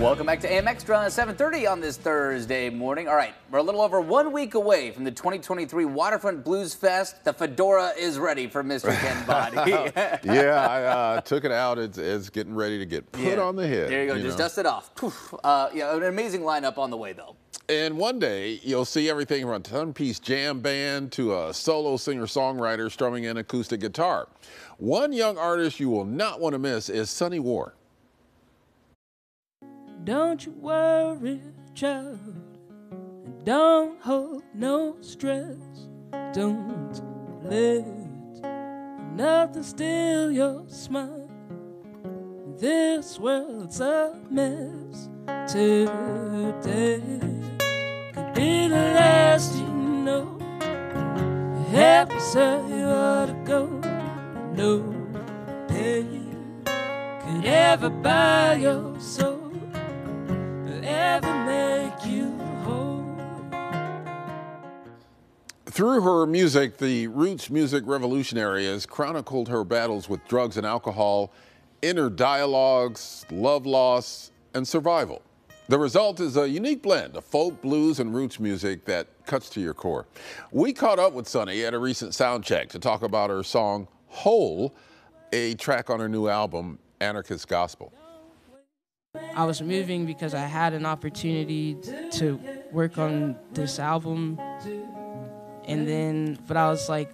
Welcome back to AM Extra 730 on this Thursday morning. All right, we're a little over one week away from the 2023 Waterfront Blues Fest. The fedora is ready for Mr. Ken Boddie. yeah, I uh, took it out. It's, it's, getting ready to get put yeah. on the head. There you go. You Just know? dust it off. Uh, yeah, an amazing lineup on the way, though. And one day you'll see everything from a 10-piece jam band to a solo singer-songwriter strumming an acoustic guitar. One young artist you will not want to miss is Sunny War. Don't you worry, child. Don't hold no stress. Don't let nothing steal your smile. This world's a mess today. Could be the last you know. Happy, sir, you ought to go. No pain could ever buy your soul Through her music, the Roots music revolutionary has chronicled her battles with drugs and alcohol, inner dialogues, love loss, and survival. The result is a unique blend of folk, blues, and roots music that cuts to your core. We caught up with Sunny at a recent sound check to talk about her song Whole, a track on her new album, Anarchist Gospel. I was moving because I had an opportunity to work on this album. And then, but I was like,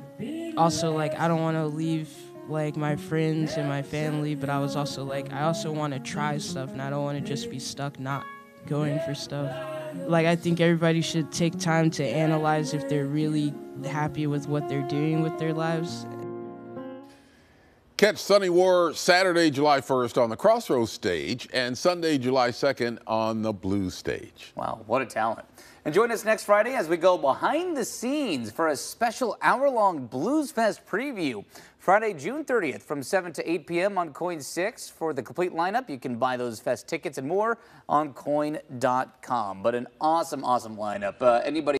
also like, I don't want to leave like my friends and my family, but I was also like, I also want to try stuff and I don't want to just be stuck not going for stuff. Like, I think everybody should take time to analyze if they're really happy with what they're doing with their lives Catch Sunny War Saturday, July 1st on the Crossroads stage and Sunday, July 2nd on the Blues stage. Wow, what a talent. And join us next Friday as we go behind the scenes for a special hour-long Blues Fest preview. Friday, June 30th from 7 to 8 p.m. on KOIN 6. For the complete lineup, you can buy those Fest tickets and more on KOIN.com. But an awesome, awesome lineup. Uh, anybody